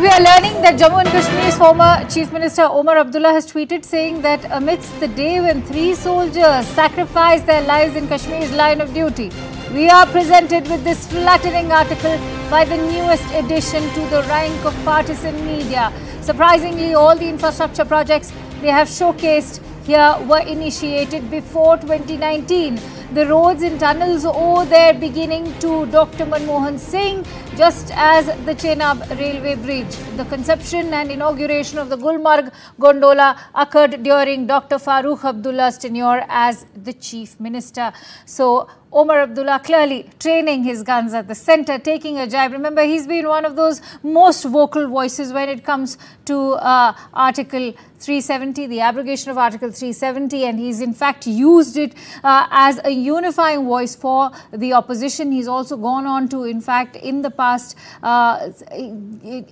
we are learning that Jammu and Kashmir's former Chief Minister Omar Abdullah has tweeted saying that amidst the day when three soldiers sacrificed their lives in Kashmir's line of duty, we are presented with this flattering article by the newest addition to the rank of partisan media. Surprisingly, all the infrastructure projects they have showcased here were initiated before 2019. The roads and tunnels owe their beginning to Dr. Manmohan Singh, just as the Chenab railway bridge. The conception and inauguration of the Gulmarg gondola occurred during Dr. Farooq Abdullah's tenure as the chief minister. So Omar Abdullah clearly training his guns at the center, taking a jab. Remember, he's been one of those most vocal voices when it comes to uh, Article 370, the abrogation of Article 370, and he's in fact used it uh, as a unifying voice for the opposition. He's also gone on to, in fact, in the past, uh,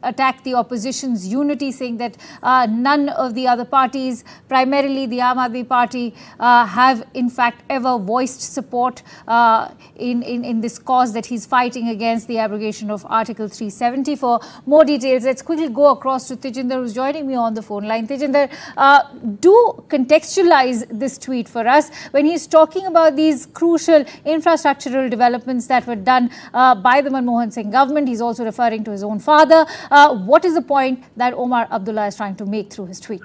attack the opposition's unity, saying that uh, none of the other parties, primarily the Aam Aadmi Party, uh, have in fact ever voiced support uh, in, in, in this cause that he's fighting against the abrogation of Article 370. For more details, let's quickly go across to Tejinder, who's joining me on the phone line. Tejinder, uh, do contextualize this tweet for us when he's talking about these crucial infrastructural developments that were done uh, by the Manmohan Singh government. He's also referring to his own father. Uh, what is the point that Omar Abdullah is trying to make through his tweet?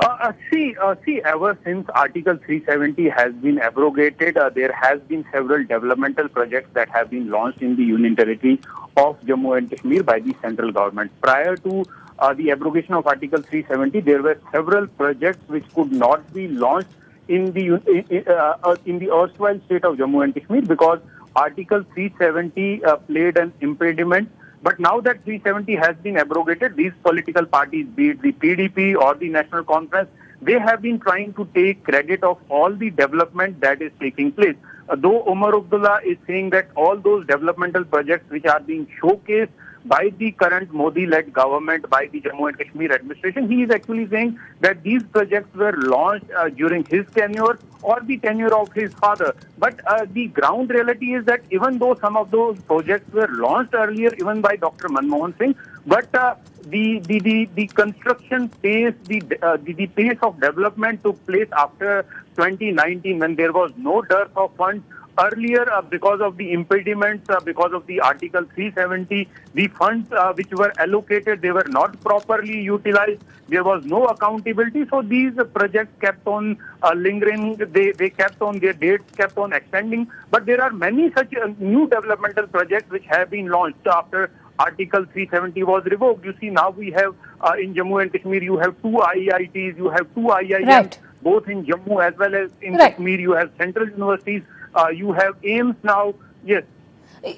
Uh, uh, see, uh, see, ever since Article 370 has been abrogated, uh, there has been several developmental projects that have been launched in the Union Territory of Jammu and Kashmir by the central government. Prior to uh, the abrogation of Article 370, there were several projects which could not be launched in the uh, in the erstwhile state of Jammu and Kashmir because Article 370 played an impediment but now that 370 has been abrogated, these political parties, be it the PDP or the National Conference, they have been trying to take credit of all the development that is taking place. Uh, though Omar Abdullah is saying that all those developmental projects which are being showcased by the current Modi-led government, by the Jammu and Kashmir administration. He is actually saying that these projects were launched uh, during his tenure or the tenure of his father. But uh, the ground reality is that even though some of those projects were launched earlier, even by Dr. Manmohan Singh, but uh, the, the, the, the construction pace, the, uh, the, the pace of development took place after 2019 when there was no dearth of funds earlier uh, because of the impediments, uh, because of the Article 370, the funds uh, which were allocated, they were not properly utilized. There was no accountability. So these projects kept on uh, lingering. They, they kept on, their dates kept on extending. But there are many such uh, new developmental projects which have been launched after Article 370 was revoked. You see, now we have uh, in Jammu and Kashmir, you have two IITs, you have two IIMs, right. both in Jammu as well as in right. Kashmir. You have central universities Uh, you have AIIMS now. Yes,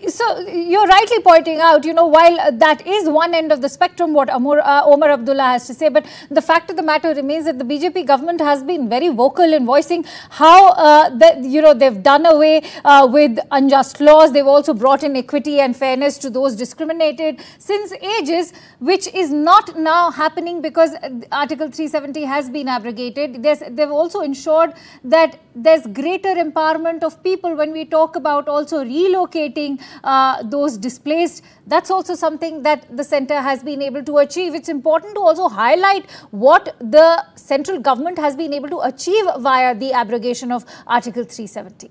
so you're rightly pointing out, you know, while that is one end of the spectrum, what uh, Omar Abdullah has to say, but the fact of the matter remains that the BJP government has been very vocal in voicing how, uh, the, you know, they've done away uh, with unjust laws. They've also brought in equity and fairness to those discriminated since ages, which is not now happening because Article 370 has been abrogated. There's, they've also ensured that there's greater empowerment of people when we talk about also relocating uh, those displaced. That's also something that the centre has been able to achieve. It's important to also highlight what the central government has been able to achieve via the abrogation of Article 370.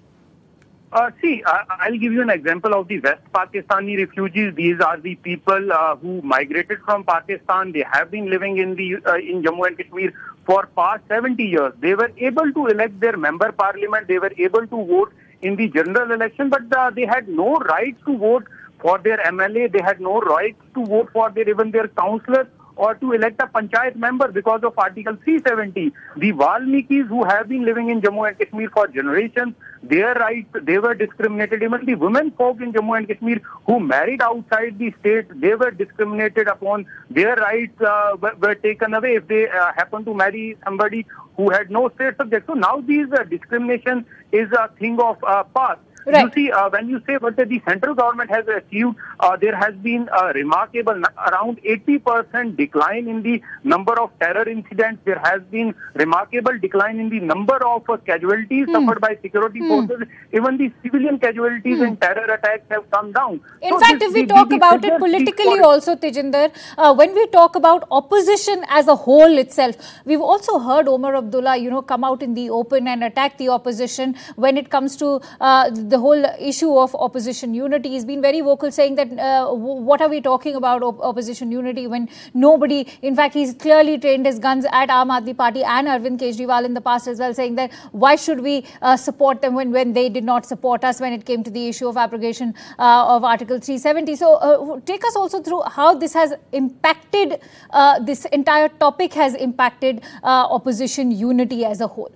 Uh, see, I, will give you an example of the West Pakistani refugees. These are the people uh, who migrated from Pakistan. They have been living in the uh, in Jammu and Kashmir for past 70 years. They were able to elect their member parliament. They were able to vote in the general election, but uh, they had no right to vote for their MLA. They had no right to vote for their even their councillors or to elect a panchayat member because of Article 370. The Valmikis who have been living in Jammu and Kashmir for generations, their rights, they were discriminated. Even the women folk in Jammu and Kashmir who married outside the state, they were discriminated upon. Their rights uh, were, taken away if they uh, happen to marry somebody who had no state subject. So now these uh, discrimination is a thing of uh, past. Right. You see, uh, when you say what the central government has achieved, uh, there has been a remarkable, around 80% decline in the number of terror incidents. There has been remarkable decline in the number of uh, casualties Hmm. suffered by security forces. Even the civilian casualties in terror attacks have come down. In So fact, this- if we the- talk the about it politically also, Tejinder, uh, when we talk about opposition as a whole itself, we've also heard Omar Abdullah, you know, come out in the open and attack the opposition when it comes to uh, the whole issue of opposition unity. He's been very vocal saying that uh, what are we talking about op- opposition unity when nobody, in fact, he's clearly trained his guns at Aam Aadmi Party and Arvind Kejriwal in the past as well, saying that why should we uh, support them when, when they did not support us when it came to the issue of abrogation uh, of Article 370. So, uh, take us also through how this has impacted, uh, this entire topic has impacted opposition unity as a whole.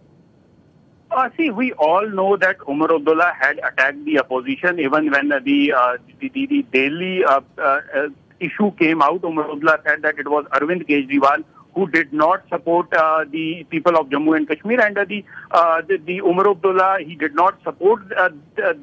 Uh, see, we all know that Omar Abdullah had attacked the opposition even when uh, the, uh, the, the, the Delhi uh, uh, uh, issue came out. Omar Abdullah said that it was Arvind Kejriwal who did not support uh, the people of Jammu and Kashmir and the, the the Omar Abdullah he did not support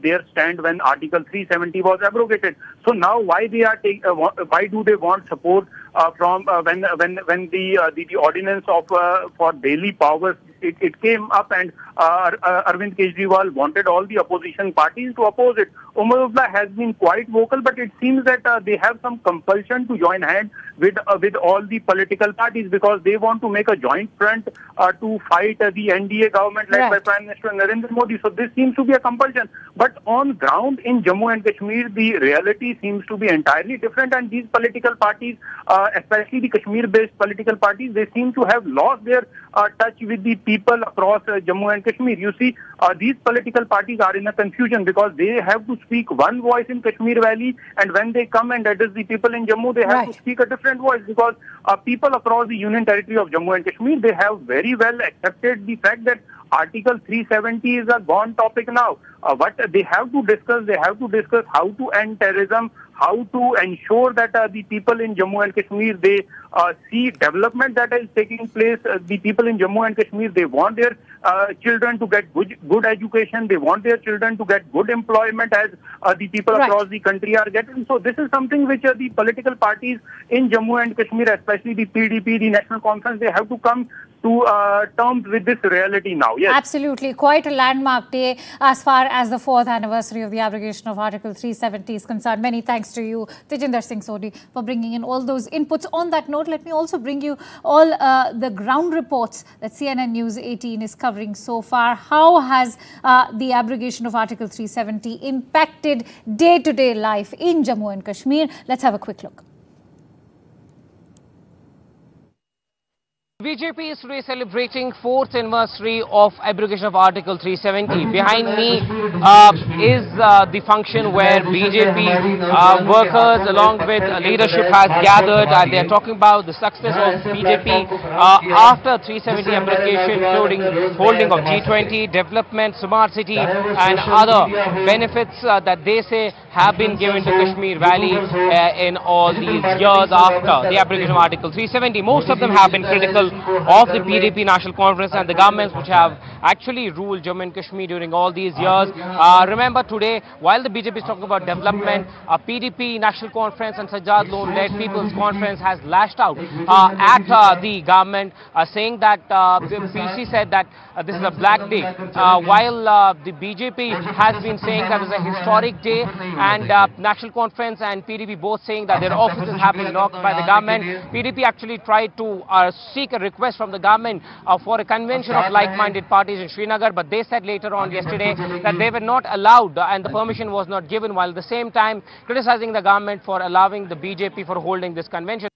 their stand when Article 370 was abrogated. So now why they are take, why do they want support uh, from uh, when when when the, uh, the the ordinance of uh, for Delhi powers it, it came up and uh, uh, Arvind Kejriwal wanted all the opposition parties to oppose it. Omar Abdullah has been quite vocal, but it seems that uh, they have some compulsion to join hands with uh, with all the political parties because they want to make a joint front uh, to fight uh, the NDA government led by Prime Minister Narendra Modi. So this seems to be a compulsion. But on ground in Jammu and Kashmir, the reality seems to be entirely different. And these political parties, uh, especially the Kashmir-based political parties, they seem to have lost their uh, touch with the people across uh, Jammu and Kashmir. You see, uh, these political parties are in a confusion because they have to speak one voice in Kashmir Valley, and when they come and address the people in Jammu, they have Right. to speak a different voice because uh, people across the Union Territory of Jammu and Kashmir, they have very well accepted the fact that Article 370 is a gone topic now. Uh, what they have to discuss, they have to discuss how to end terrorism, how to ensure that uh, the people in Jammu and Kashmir they uh, see development that is taking place. Uh, the people in Jammu and Kashmir they want their uh, children to get good, good education. They want their children to get good employment as uh, the people Right. across the country are getting. So this is something which uh, the political parties in Jammu and Kashmir, especially the PDP, the National Conference, they have to come to uh, terms with this reality now. Yes. Absolutely. Quite a landmark day as far as the fourth anniversary of the abrogation of Article 370 is concerned. Many thanks to you, Tejinder Singh Sodhi, for bringing in all those inputs. On that note, let me also bring you all uh, the ground reports that CNN News 18 is covering so far. How has uh, the abrogation of Article 370 impacted day-to-day life in Jammu and Kashmir? Let's have a quick look. BJP is today celebrating fourth anniversary of abrogation of Article 370. Behind me uh, is uh, the function where BJP uh, workers along with leadership has gathered and they are talking about the success of BJP uh, after 370 abrogation including holding of G20, development, smart city and other benefits uh, that they say have been given to Kashmir Valley uh, in all these years after the abrogation of Article 370. Most of them have been critical of the PDP National Conference and the governments which have actually ruled Jammu and Kashmir during all these years. Uh, remember today, while the BJP is talking about development, uh, PDP National Conference and Sajjad Lone-led People's Conference has lashed out uh, at uh, the government, uh, saying that uh, the PC said that uh, this is a black day, uh, while uh, the BJP has been saying that it's a historic day, and uh, National Conference and PDP both saying that their offices have been locked by the government. PDP actually tried to uh, seek a request from the government uh, for a convention of like-minded parties in Srinagar, but they said later on yesterday that they were not allowed uh, and the permission was not given, while at the same time criticizing the government for allowing the BJP for holding this convention.